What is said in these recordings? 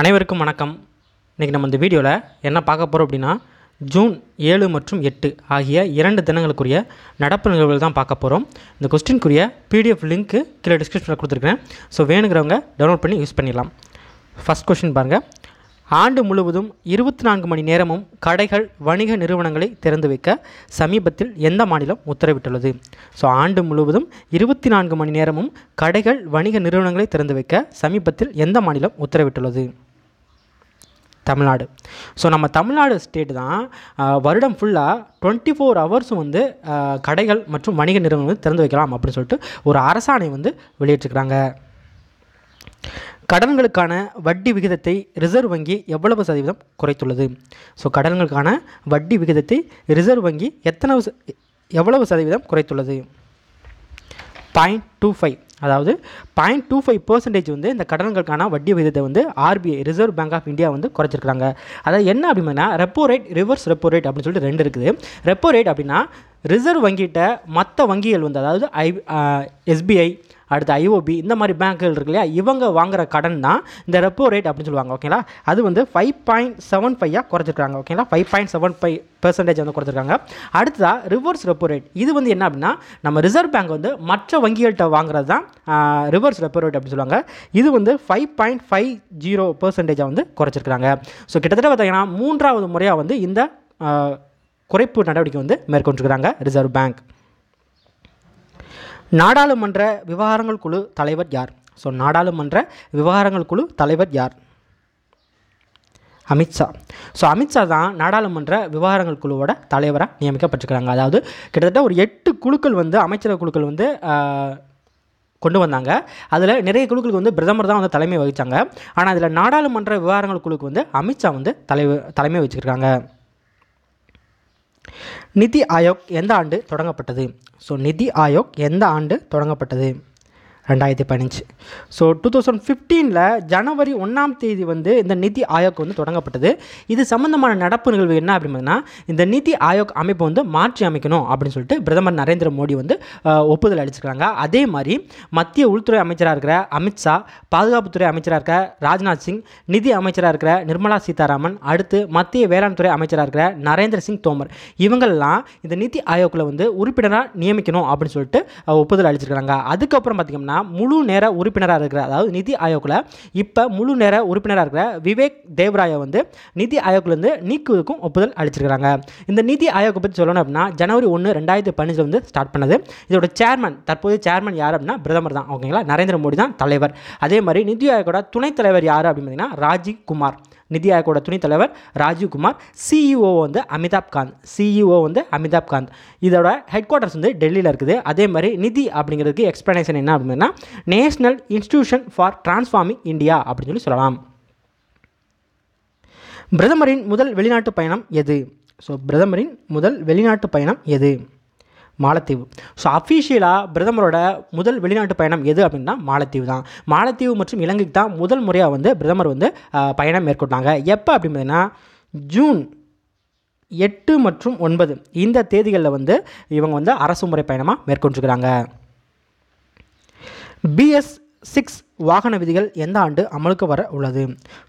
அனைவருக்கும் வணக்கம். இன்றைக்கி நம்ம இந்த வீடியோவில் என்ன பார்க்க போகிறோம் அப்படின்னா ஜூன் ஏழு மற்றும் எட்டு ஆகிய இரண்டு தினங்களுக்குரிய நடப்பு நிகழ்வுகள் தான் பார்க்க போகிறோம் இந்த கொஸ்டின்குரிய பிடிஎஃப் லிங்க்கு கீழே டிஸ்கிரிப்ஷனில் கொடுத்துருக்கேன் ஸோ வேணுங்கிறவங்க டவுன்லோட் பண்ணி யூஸ் பண்ணிடலாம். ஃபஸ்ட் கொஸ்டின் பாருங்கள் ஆண்டு முழுவதும் இருபத்தி நான்கு மணி நேரமும் கடைகள் வணிக நிறுவனங்களை திறந்து வைக்க சமீபத்தில் எந்த மாநிலம் உத்தரவிட்டுள்ளது? ஸோ ஆண்டு முழுவதும் இருபத்தி நான்கு மணி நேரமும் கடைகள் வணிக நிறுவனங்களை திறந்து வைக்க சமீபத்தில் எந்த மாநிலம் உத்தரவிட்டுள்ளது? தமிழ்நாடு. ஸோ நம்ம தமிழ்நாடு ஸ்டேட் தான் வருடம் ஃபுல்லாக டுவெண்ட்டி ஃபோர் ஹவர்ஸும் வந்து கடைகள் மற்றும் வணிக நிறுவனங்கள் வந்து திறந்து வைக்கலாம் அப்படின்னு சொல்லிட்டு ஒரு அரசாணை வந்து வெளியிட்டிருக்கிறாங்க. கடன்களுக்கான வட்டி விகிதத்தை ரிசர்வ் வங்கி எவ்வளவு சதவீதம் குறைத்துள்ளது? ஸோ கடன்களுக்கான வட்டி விகிதத்தை ரிசர்வ் வங்கி எத்தனை எவ்வளவு சதவீதம் குறைத்துள்ளது? பாயிண்ட் டூ ஃபைவ் அதாவது பாயிண்ட் டூ ஃபைவ் பர்சன்டேஜ் வந்து இந்த கடன்களுக்கான வட்டி விகிதத்தை வந்து RBI reserve bank of India வந்து குறைச்சிருக்காங்க அதாவது என்ன அப்படின்னா repo rate reverse repo rate அப்படின்னு சொல்லிட்டு ரெண்டு இருக்குது. ரெப்போ ரேட் அப்படின்னா ரிசர்வ் வங்கிட்ட மற்ற வங்கிகள் வந்து அதாவது ஐ எஸ்பிஐ uh, அடுத்து ஐஓபி இந்த மாதிரி பேங்க்குகள் இருக்கு இல்லையா? இவங்க வாங்குற கடன் தான் இந்த ரெப்போ ரேட் அப்படின்னு சொல்லுவாங்க ஓகேங்களா அது வந்து ஃபைவ் பாயிண்ட் செவன் ஃபைவாக குறைச்சிருக்காங்க ஓகேங்களா five point seven five percentage வந்து கொடுத்துருக்காங்க அடுத்ததாக ரிவர்ஸ் ரெப்போ ரேட் இது வந்து என்ன அப்படின்னா நம்ம ரிசர்வ் பேங்க் வந்து மற்ற வங்கிகள்கிட்ட வாங்குறது தான் ரிவர்ஸ் ரெப்போ ரேட் அப்படின்னு சொல்லுவாங்க. இது வந்து ஃபைவ் பாயிண்ட் ஃபைவ் ஜீரோ பெர்சன்டேஜாக வந்து குறைச்சிருக்காங்க ஸோ கிட்டத்தட்ட பார்த்தீங்கன்னா மூன்றாவது முறையாக வந்து இந்த குறைப்பு நடவடிக்கை வந்து மேற்கொண்டிருக்கிறாங்க ரிசர்வ் பேங்க். நாடாளுமன்ற விவகாரங்கள் குழு தலைவர் யார்? ஸோ நாடாளுமன்ற விவகாரங்கள் குழு தலைவர் யார்? அமித்ஷா ஸோ அமித்ஷா தான் நாடாளுமன்ற விவகாரங்கள் குழுவோட தலைவராக நியமிக்கப்பட்டிருக்கிறாங்க. அதாவது கிட்டத்தட்ட ஒரு எட்டு குழுக்கள் வந்து அமைச்சரவை குழுக்கள் வந்து கொண்டு வந்தாங்க. அதில் நிறைய குழுக்களுக்கு வந்து பிரதமர் தான் வந்து தலைமை வகித்தாங்க ஆனால் அதில் நாடாளுமன்ற விவகாரங்கள் குழுக்கு வந்து அமித்ஷா வந்து தலைவர் தலைமை வச்சுருக்காங்க. நிதி ஆயோக் எந்த ஆண்டு தொடங்கப்பட்டது? ஸோ நிதி ஆயோக் எந்த ஆண்டு தொடங்கப்பட்டது? ரெண்டாயிரத்தி பதினஞ்சு. ஸோ டூ தௌசண்ட் ஃபிஃப்டீனில் ஜனவரி ஒன்றாம் தேதி வந்து இந்த நிதி ஆயோக் வந்து தொடங்கப்பட்டது. இது சம்மந்தமான நடப்பு நிகழ்வு என்ன அப்படின்னா இந்த நிதி ஆயோக் அமைப்பு வந்து மாற்றி அமைக்கணும் அப்படின்னு சொல்லிட்டு பிரதமர் நரேந்திர மோடி வந்து ஒப்புதல் அளிச்சிருக்காங்க. அதே மாதிரி மத்திய உள்துறை அமைச்சராக இருக்கிற அமித்ஷா பாதுகாப்புத்துறை அமைச்சராக இருக்கிற ராஜ்நாத் சிங் நிதி அமைச்சராக இருக்கிற நிர்மலா சீதாராமன் அடுத்து மத்திய வேளாண் துறை அமைச்சராக இருக்கிற நரேந்திர சிங் தோமர் இவங்கெல்லாம் இந்த நிதி ஆயோக்கில் வந்து உறுப்பினராக நியமிக்கணும் அப்படின்னு சொல்லிட்டு ஒப்புதல் அளிச்சிருக்காங்க. அதுக்கப்புறம் பார்த்திங்கன்னா முழு நேர உறுப்பினராக இருக்கிற அதாவது நிதி ஆயோக்கில் இப்போ முழு நேர உறுப்பினராக இருக்கிற விவேக் தேவ்ராயை வந்து நிதி ஆயோக்லேருந்து நீக்குவதற்கும் ஒப்புதல் அளிச்சிருக்கிறாங்க. இந்த நிதி ஆயோக்கை பற்றி சொல்லணும் அப்படின்னா ஜனவரி ஒன்று ரெண்டாயிரத்தி பதினஞ்சில் வந்து ஸ்டார்ட் பண்ணது. இதோட சேர்மன் தற்போதைய சேர்மன் யார் அப்படின்னா பிரதமர் தான். ஓகேங்களா? நரேந்திர மோடி தான் தலைவர். அதே மாதிரி நிதி ஆயோக்கோட துணைத் தலைவர் யார் அப்படின்னு பார்த்தீங்கன்னா ராஜீவ் குமார். நிதி ஆயோக்கோட துணைத் தலைவர் ராஜீவ்குமார் சிஇஓ வந்து அமிதாப் காந்த் சிஇஓ வந்து அமிதாப் காந்த். இதோட ஹெட் குவார்ட்டர்ஸ் வந்து டெல்லியில் இருக்குது. அதே மாதிரி நிதி அப்படிங்கிறதுக்கு எக்ஸ்ப்ளனேஷன் என்ன அப்படின்னா national institution for transforming India அப்படின்னு சொல்லி சொல்லலாம். பிரதமரின் முதல் வெளிநாட்டு பயணம் எது? ஸோ பிரதமரின் முதல் வெளிநாட்டு பயணம் எது? மாலத்தீவு. ஸோ அஃபீஷியலாக பிரதமரோட முதல் வெளிநாட்டு பயணம் எது அப்படின்னா மாலத்தீவு தான். மாலத்தீவு மற்றும் இலங்கைக்கு தான் முதல் முறையாக வந்து பிரதமர் வந்து பயணம் மேற்கொண்டாங்க. எப்போ அப்படின்னு பார்த்தீங்கன்னா ஜூன் எட்டு மற்றும் ஒன்பது இந்த தேதிகளில் வந்து இவங்க வந்து அரசு முறை பயணமாக மேற்கொண்டிருக்கிறாங்க. பிஎஸ் சிக்ஸ் வாகன விதிகள் எந்த ஆண்டு அமலுக்கு வர உள்ளது?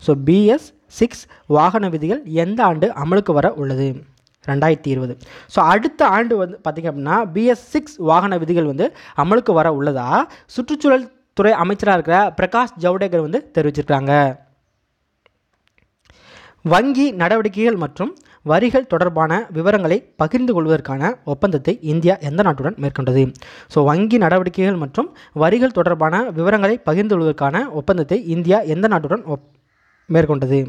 ஸோ பிஎஸ் சிக்ஸ் வாகன விதிகள் எந்த ஆண்டு அமலுக்கு வர உள்ளது? ரெண்டாயிரத்தி இருபது. ஸோ அடுத்த ஆண்டு வந்து பார்த்திங்க அப்படின்னா பிஎஸ் சிக்ஸ் வாகன விதிகள் வந்து அமலுக்கு வர உள்ளதா? சுற்றுச்சூழல் துறை அமைச்சராக இருக்கிற பிரகாஷ் ஜவடேகர் வந்து தெரிவிச்சிருக்காங்க வங்கி நடவடிக்கைகள் மற்றும் வரிகள் தொடர்பான விவரங்களை பகிர்ந்து கொள்வதற்கான ஒப்பந்தத்தை இந்தியா எந்த நாட்டுடன் மேற்கொண்டது? ஸோ வங்கி நடவடிக்கைகள் மற்றும் வரிகள் தொடர்பான விவரங்களை பகிர்ந்து கொள்வதற்கான ஒப்பந்தத்தை இந்தியா எந்த நாட்டுடன் ஒப் மேற்கொண்டது?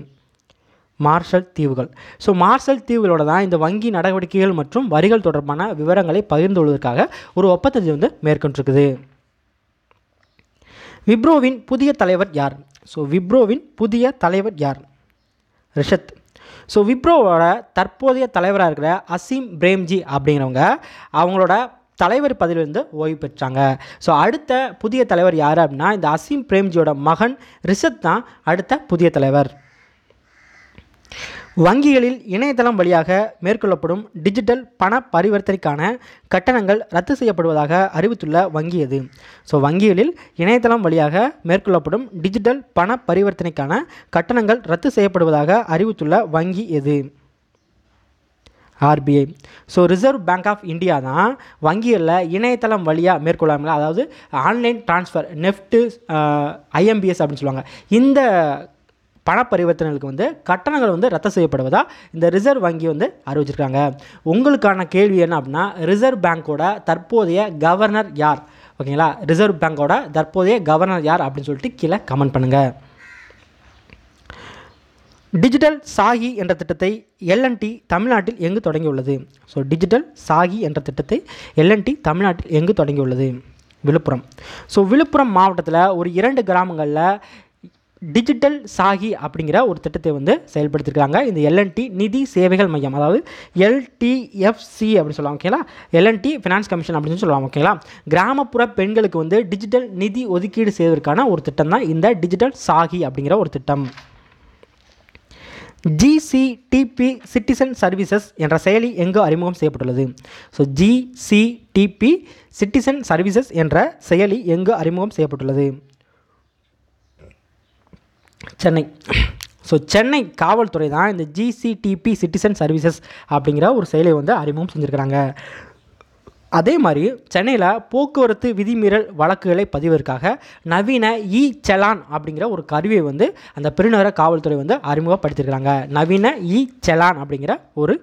மார்ஷல் தீவுகள். ஸோ மார்ஷல் தீவுகளோட தான் இந்த வங்கி நடவடிக்கைகள் மற்றும் வரிகள் தொடர்பான விவரங்களை பகிர்ந்து கொள்வதற்காக ஒரு ஒப்பந்தத்தை வந்து மேற்கொண்டிருக்குது. விப்ரோவின் புதிய தலைவர் யார்? ஸோ விப்ரோவின் புதிய தலைவர் யார்? ரிஷத். ஸோ விப்ரோவோட தற்போதைய தலைவராக இருக்கிற அசீம் பிரேம்ஜி அப்படிங்கிறவங்க அவங்களோட தலைவர் பதவியிலிருந்து ஓய்வு பெற்றாங்க. ஸோ அடுத்த புதிய தலைவர் யார் அப்படின்னா இந்த அசீம் பிரேம்ஜியோட மகன் ரிஷத் தான் அடுத்த புதிய தலைவர். வங்கிகளில் இணையதளம் வழியாக மேற்கொள்ளப்படும் டிஜிட்டல் பண பரிவர்த்தனைக்கான கட்டணங்கள் ரத்து செய்யப்படுவதாக அறிவித்துள்ள வங்கி எது? ஸோ வங்கிகளில் இணையதளம் வழியாக மேற்கொள்ளப்படும் டிஜிட்டல் பண பரிவர்த்தனைக்கான கட்டணங்கள் ரத்து செய்யப்படுவதாக அறிவித்துள்ள வங்கி எது? RBI so reserve bank of India தான் வங்கிகளில் இணையதளம் வழியாக மேற்கொள்ளாமல் அதாவது ஆன்லைன் ட்ரான்ஸ்ஃபர் நெஃப்ட்டு ஐஎம்பிஎஸ் அப்படின்னு சொல்லுவாங்க. இந்த பண பரிவர்த்தனைகளுக்கு வந்து கட்டணங்கள் வந்து ரத்து செய்யப்படுவதாக இந்த ரிசர்வ் வங்கி வந்து அறிவிச்சிருக்காங்க. உங்களுக்கான கேள்வி என்ன அப்படின்னா ரிசர்வ் பேங்க்கோட தற்போதைய கவர்னர் யார்? ஓகேங்களா? ரிசர்வ் பேங்க்கோட தற்போதைய கவர்னர் யார் அப்படின்னு சொல்லிட்டு கீழே கமெண்ட் பண்ணுங்கள் டிஜிட்டல் சாகி என்ற திட்டத்தை எல்என்டி தமிழ்நாட்டில் எங்கு தொடங்கியுள்ளது? ஸோ டிஜிட்டல் சாகி என்ற திட்டத்தை எல்என்டி தமிழ்நாட்டில் எங்கு தொடங்கியுள்ளது? விழுப்புரம். ஸோ விழுப்புரம் மாவட்டத்தில் ஒரு இரண்டு கிராமங்களில் டிஜிட்டல் சாகி அப்படிங்கிற ஒரு திட்டத்தை வந்து செயல்படுத்தியிருக்காங்க இந்த எல்என்டி நிதி சேவைகள் மையம் அதாவது எல்டிஎஃப்சி அப்படின்னு சொல்லுவாங்க ஓகேங்களா எல்என்டி ஃபினான்ஸ் கமிஷன் அப்படின்னு சொல்லுவாங்க ஓகேங்களா கிராமப்புற பெண்களுக்கு வந்து டிஜிட்டல் நிதி ஒதுக்கீடு செய்வதற்கான ஒரு திட்டம் தான் இந்த டிஜிட்டல் சாகி அப்படிங்கிற ஒரு திட்டம். ஜிசிடிபி சிட்டிசன் சர்வீசஸ் என்ற செயலி எங்கு அறிமுகம் செய்யப்பட்டுள்ளது? ஸோ ஜிசிடிபி சிட்டிசன் சர்வீசஸ் என்ற செயலி எங்கு அறிமுகம் செய்யப்பட்டுள்ளது? சென்னை. ஸோ சென்னை காவல்துறை தான் இந்த ஜிசிடிபி சிட்டிசன் சர்வீசஸ் அப்படிங்கிற ஒரு செயலை வந்து அறிமுகம் செஞ்சுருக்கிறாங்க. அதே மாதிரி சென்னையில் போக்குவரத்து விதிமீறல் வழக்குகளை பதிவதற்காக நவீன இ செலான் அப்படிங்கிற ஒரு கருவியை வந்து அந்த பெருநகர காவல்துறை வந்து அறிமுகப்படுத்தியிருக்கிறாங்க. நவீன இ செலான் அப்படிங்கிற ஒரு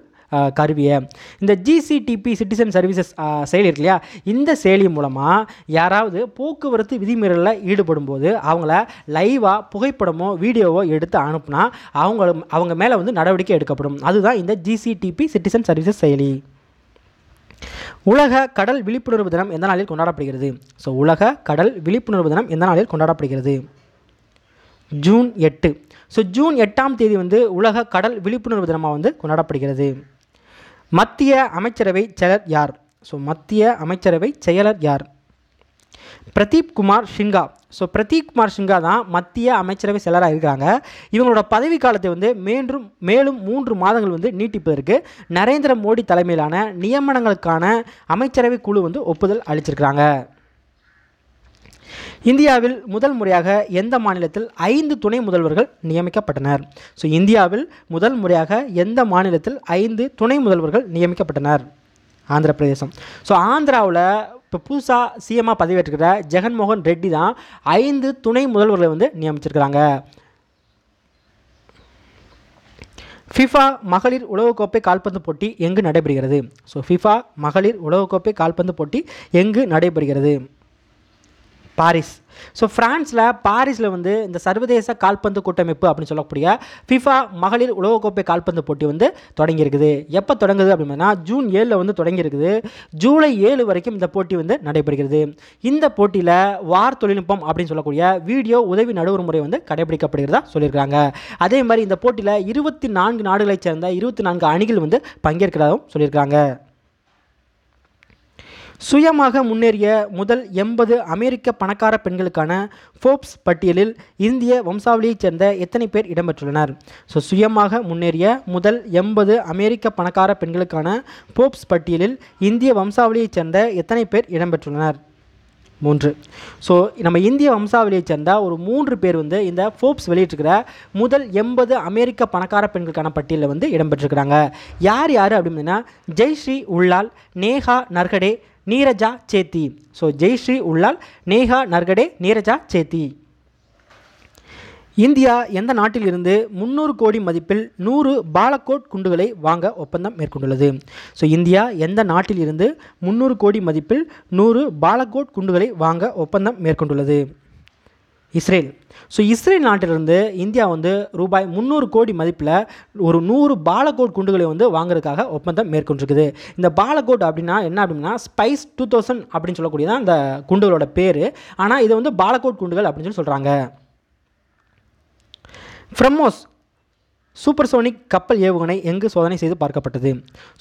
கருவியை. இந்த ஜிசிடிபி சிட்டிசன் சர்வீசஸ் செயலி இருக்கு இல்லையா? இந்த செயலி மூலமாக யாராவது போக்குவரத்து விதிமீறலில் ஈடுபடும் போது அவங்கள லைவாக புகைப்படமோ வீடியோவோ எடுத்து அனுப்புனா அவங்க அவங்க மேலே வந்து நடவடிக்கை எடுக்கப்படும். அதுதான் இந்த ஜிசிடிபி சிட்டிசன் சர்வீசஸ் செயலி. உலக கடல் விழிப்புணர்வு தினம் எந்த நாளில் கொண்டாடப்படுகிறது? ஸோ உலக கடல் விழிப்புணர்வு தினம் எந்த நாளில் கொண்டாடப்படுகிறது? ஜூன் எட்டு. ஸோ ஜூன் எட்டாம் தேதி வந்து உலக கடல் விழிப்புணர்வு தினமாக வந்து கொண்டாடப்படுகிறது. மத்திய அமைச்சரவை செயலர் யார்? ஸோ மத்திய அமைச்சரவை செயலர் யார்? பிரதீப் குமார் ஷிங்கா ஸோ பிரதீப் குமார் ஷிங்கா தான் மத்திய அமைச்சரவை செயலராக இருக்கிறாங்க. இவங்களோட பதவி காலத்தை வந்து மேலும் மேலும் மூன்று மாதங்கள் வந்து நீட்டிப்பதற்கு நரேந்திர மோடி தலைமையிலான நியமனங்களுக்கான அமைச்சரவை குழு வந்து ஒப்புதல் அளிச்சிருக்கிறாங்க. இந்தியாவில் முதல் முறையாக எந்த மாநிலத்தில் ஐந்து துணை முதல்வர்கள் நியமிக்கப்பட்டனர்? ஸோ இந்தியாவில் முதல் முறையாக எந்த மாநிலத்தில் ஐந்து துணை முதல்வர்கள் நியமிக்கப்பட்டனர்? ஆந்திர பிரதேசம். ஸோ ஆந்திராவில் இப்போ புதுசாக சிஎம்மாக பதவியேற்றுக்கிற ஜெகன்மோகன் ரெட்டி தான் ஐந்து துணை முதல்வர்களை வந்து நியமிச்சிருக்கிறாங்க. ஃபிஃபா மகளிர் உலகக்கோப்பை கால்பந்து போட்டி எங்கு நடைபெறுகிறது? ஸோ ஃபிஃபா மகளிர் உலகக்கோப்பை கால்பந்து போட்டி எங்கு நடைபெறுகிறது? பாரிஸ். ஸோ ஃப்ரான்ஸில் பாரிஸில் வந்து இந்த சர்வதேச கால்பந்து கூட்டமைப்பு அப்படின்னு சொல்லக்கூடிய ஃபிஃபா மகளிர் உலகக்கோப்பை கால்பந்து போட்டி வந்து தொடங்கியிருக்குது. எப்போ தொடங்குது அப்படின்னா ஜூன் ஏழில் வந்து தொடங்கியிருக்குது. ஜூலை ஏழு வரைக்கும் இந்த போட்டி வந்து நடைபெறுகிறது. இந்த போட்டியில் வார் தொழில்நுட்பம் அப்படின்னு சொல்லக்கூடிய வீடியோ உதவி நடுவர் முறை வந்து கடைபிடிக்கப்படுகிறதா சொல்லியிருக்காங்க அதே மாதிரி இந்த போட்டியில் இருபத்தி நான்கு நாடுகளைச் சேர்ந்த இருபத்தி நான்கு அணிகள் வந்து பங்கேற்கிறதாகவும் சொல்லியிருக்காங்க சுயமாக முன்னேறிய முதல் எண்பது அமெரிக்க பணக்கார பெண்களுக்கான ஃபோர்ப்ஸ் பட்டியலில் இந்திய வம்சாவளியைச் சேர்ந்த எத்தனை பேர் இடம்பெற்றுள்ளனர்? ஸோ சுயமாக முன்னேறிய முதல் எண்பது அமெரிக்க பணக்கார பெண்களுக்கான ஃபோர்ப்ஸ் பட்டியலில் இந்திய வம்சாவளியைச் சேர்ந்த எத்தனை பேர் இடம்பெற்றுள்ளனர்? மூன்று. ஸோ நம்ம இந்திய வம்சாவளியைச் சேர்ந்த ஒரு மூன்று பேர் வந்து இந்த ஃபோர்ப்ஸ் வெளியிட்டிருக்கிற முதல் எண்பது அமெரிக்க பணக்கார பெண்களுக்கான பட்டியலில் வந்து இடம்பெற்றிருக்கிறாங்க. யார் யார் அப்படின்னா ஜெய்ஸ்ரீ உள்ளால் நேஹா நர்கடே நீரஜா சேத்தி. ஸோ ஜெய்ஸ்ரீ உள்ளால் நேஹா நர்கடே நீரஜா சேத்தி. இந்தியா எந்த நாட்டிலிருந்து முந்நூறு கோடி மதிப்பில் நூறு பாலக்கோட் குண்டுகளை வாங்க ஒப்பந்தம் மேற்கொண்டுள்ளது? ஸோ இந்தியா எந்த நாட்டிலிருந்து முந்நூறு கோடி மதிப்பில் நூறு பாலக்கோட் குண்டுகளை வாங்க ஒப்பந்தம் மேற்கொண்டுள்ளது? இஸ்ரேல். ஸோ இஸ்ரேல் நாட்டிலிருந்து இந்தியா வந்து ரூபாய் முந்நூறு கோடி மதிப்பில் ஒரு நூறு பாலகோட் குண்டுகளை வந்து வாங்குறதுக்காக ஒப்பந்தம் மேற்கொண்டிருக்குது. இந்த பாலகோட் அப்படின்னா என்ன அப்படின்னா ஸ்பைஸ் டூ தௌசண்ட் அப்படின்னு சொல்லக்கூடியதான் அந்த குண்டுகளோட பேர். ஆனால் இதை வந்து பாலகோட் குண்டுகள் அப்படின்னு சொல்லி சொல்கிறாங்க ஃப்ரம்மோஸ் சூப்பர்சோனிக் கப்பல் ஏவுகணை எங்கு சோதனை செய்து பார்க்கப்பட்டது?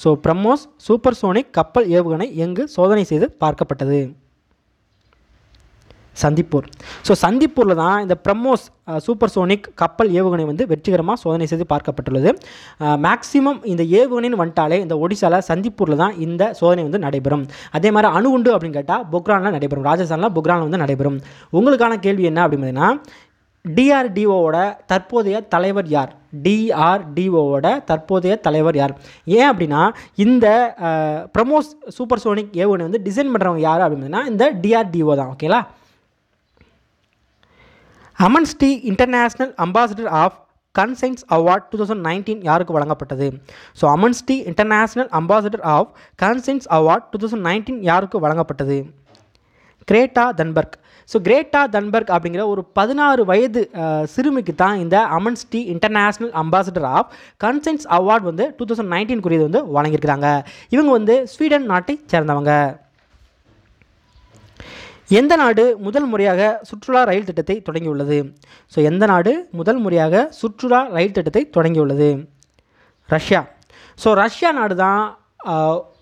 ஸோ பிரம்மோஸ் சூப்பர்சோனிக் கப்பல் ஏவுகணை எங்கு சோதனை செய்து பார்க்கப்பட்டது? சந்திப்பூர். ஸோ சந்திப்பூரில் தான் இந்த பிரம்மோஸ் சூப்பர் சோனிக் கப்பல் ஏவுகணை வந்து வெற்றிகரமாக சோதனை செய்து பார்க்கப்பட்டுள்ளது. மேக்சிமம் இந்த ஏவுகணைன்னு வந்துட்டாலே இந்த ஒடிசாவில் சந்திப்பூரில் தான் இந்த சோதனை வந்து நடைபெறும். அதே மாதிரி அணுகுண்டு அப்படின்னு கேட்டால் பொக்ரானில் நடைபெறும். ராஜஸ்தானில் பொக்ரானில் வந்து நடைபெறும். உங்களுக்கான கேள்வி என்ன அப்படின்னா டிஆர்டிஓவோட தற்போதைய தலைவர் யார்? டிஆர்டிஓவோட தற்போதைய தலைவர் யார்? ஏன் அப்படின்னா இந்த ப்ரமோஸ் சூப்பர் சோனிக் ஏவுகணை வந்து டிசைன் பண்ணுறவங்க யார் அப்படின்னா இந்த டிஆர்டிஓ தான் ஓகேங்களா Amnesty International ambassador of conscience award two thousand nineteen யாருக்கு வழங்கப்பட்டது? So Amnesty International ambassador of conscience award two thousand nineteen யாருக்கு வழங்கப்பட்டது? Greta Thunberg. So Greta Thunberg அப்படிங்கிற ஒரு பதினாறு வயது சிறுமிக்கு தான் இந்த Amnesty International ambassador of conscience award வந்து டூ தௌசண்ட் நைன்டீன்குரியது வந்து வழங்கியிருக்கிறாங்க. இவங்க வந்து ஸ்வீடன் நாட்டை சேர்ந்தவங்க. எந்த நாடு முதல் முறையாக சுற்றுலா ரயில் திட்டத்தை தொடங்கியுள்ளது? ஸோ எந்த நாடு முதல் முறையாக சுற்றுலா ரயில் திட்டத்தை தொடங்கியுள்ளது? ரஷ்யா. ஸோ ரஷ்யா நாடு தான்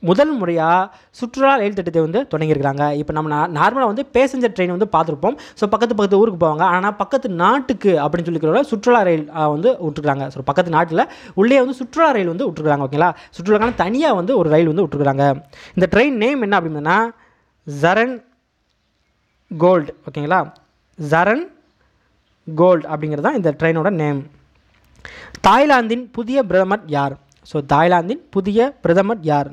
முதல் முறையாக சுற்றுலா ரயில் திட்டத்தை வந்து தொடங்கியிருக்கிறாங்க. இப்போ நம்ம நார்மலாக வந்து பேசஞ்சர் ட்ரெயின் வந்து பார்த்துருப்போம். ஸோ பக்கத்து பக்கத்து ஊருக்கு போவாங்க. ஆனால் பக்கத்து நாட்டுக்கு அப்படின்னு சொல்லிக்கிறவங்க சுற்றுலா ரயில் வந்து விட்டுருக்காங்க. ஸோ பக்கத்து நாட்டில் உள்ளே வந்து சுற்றுலா ரயில் வந்து விட்டுருக்காங்க ஓகேங்களா? சுற்றுலாக்கான தனியாக வந்து ஒரு ரயில் வந்து விட்டுருக்காங்க. இந்த ட்ரெயின் நேம் என்ன அப்படின்னா ஜரன் கோல்டு ஓகேங்களா? ஜரன் கோல்டு அப்படிங்கிறது தான் இந்த ட்ரெயினோட நேம் தாய்லாந்தின் புதிய பிரதமர் யார்? ஸோ தாய்லாந்தின் புதிய பிரதமர் யார்?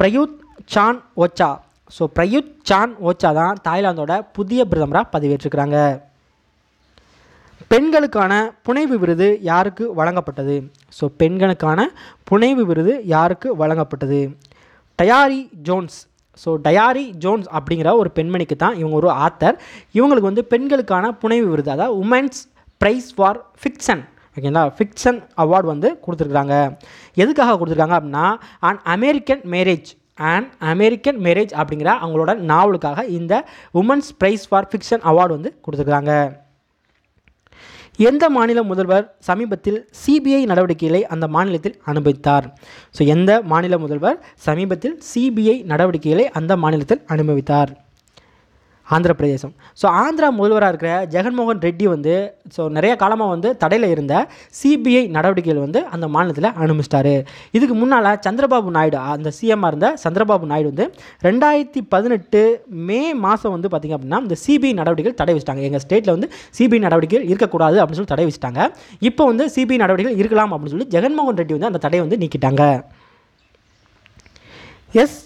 Prayut Chan Ocha. So Prayut Chan Ocha தான் தாய்லாந்தோட புதிய பிரதமராக பதவியேற்றிருக்கிறாங்க. பெண்களுக்கான புனைவு விருது யாருக்கு வழங்கப்பட்டது? ஸோ பெண்களுக்கான புனைவு விருது யாருக்கு வழங்கப்பட்டது? Tayari Jones so Tayari Jones அப்படிங்கிற ஒரு பெண்மணிக்கு தான் இவங்க ஒரு ஆத்தர் இவங்களுக்கு வந்து பெண்களுக்கான புனைவு விருது அதாவது உமன்ஸ் ப்ரைஸ் ஃபார் ஃபிக்ஷன் ஓகேங்களா ஃபிக்ஷன் அவார்டு வந்து கொடுத்துருக்குறாங்க. எதுக்காக கொடுத்துருக்காங்க அப்படின்னா an American marriage and American marriage அப்படிங்கிற அவங்களோட நாவலுக்காக இந்த women's prize for fiction award வந்து கொடுத்துருக்காங்க எந்த மாநில முதல்வர் சமீபத்தில் சிபிஐ நடவடிக்கைகளை அந்த மாநிலத்தில் அனுபவித்தார்? ஸோ எந்த மாநில முதல்வர் சமீபத்தில் சிபிஐ நடவடிக்கைகளை அந்த மாநிலத்தில் அனுபவித்தார்? ஆந்திர பிரதேசம் ஸோ ஆந்திரா முதல்வராக இருக்கிற ஜெகன்மோகன் ரெட்டி வந்து ஸோ நிறைய காலமாக வந்து தடையில் இருந்த சிபிஐ நடவடிக்கைகள் வந்து அந்த மாநிலத்தில் அனுமிச்சிட்டாரு இதுக்கு முன்னால் சந்திரபாபு நாயுடு அந்த சிஎம்மாக இருந்த சந்திரபாபு நாயுடு வந்து ரெண்டாயிரத்தி பதினெட்டு மே மாதம் வந்து பார்த்திங்க அப்படின்னா இந்த சிபிஐ நடவடிக்கைகள் தடை வச்சிட்டாங்க எங்கள் ஸ்டேட்டில் வந்து சிபிஐ நடவடிக்கைகள் இருக்கக்கூடாது அப்படின்னு சொல்லி தடை வச்சிட்டாங்க இப்போ வந்து சிபிஐ நடவடிக்கைகள் இருக்கலாம் அப்படின்னு சொல்லி ஜெகன்மோகன் ரெட்டி வந்து அந்த தடையை வந்து நீக்கிட்டாங்க. எஸ்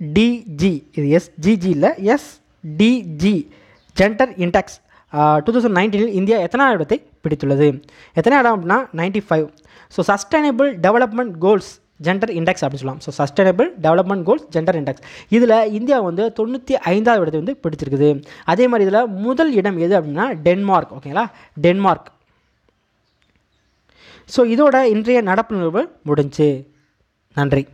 டிஜி இது எஸ்ஜிஜி இல்லை SDG gender index two thousand நைன்டீனில் இந்தியா எத்தனை இடத்தை பிடித்துள்ளது? எத்தனை இடம் அப்படின்னா ninety five so sustainable development goals gender index அப்படின்னு சொல்லலாம். So sustainable development goals gender index இதில் இந்தியா வந்து தொண்ணூற்றி ஐந்தாவது இடத்தை வந்து பிடிச்சிருக்குது அதே மாதிரி இதில் முதல் இடம் எது அப்படின்னா டென்மார்க். ஓகேங்களா டென்மார்க். ஸோ இதோட இன்றைய நடப்பு நிகழ்வு முடிஞ்சு. நன்றி.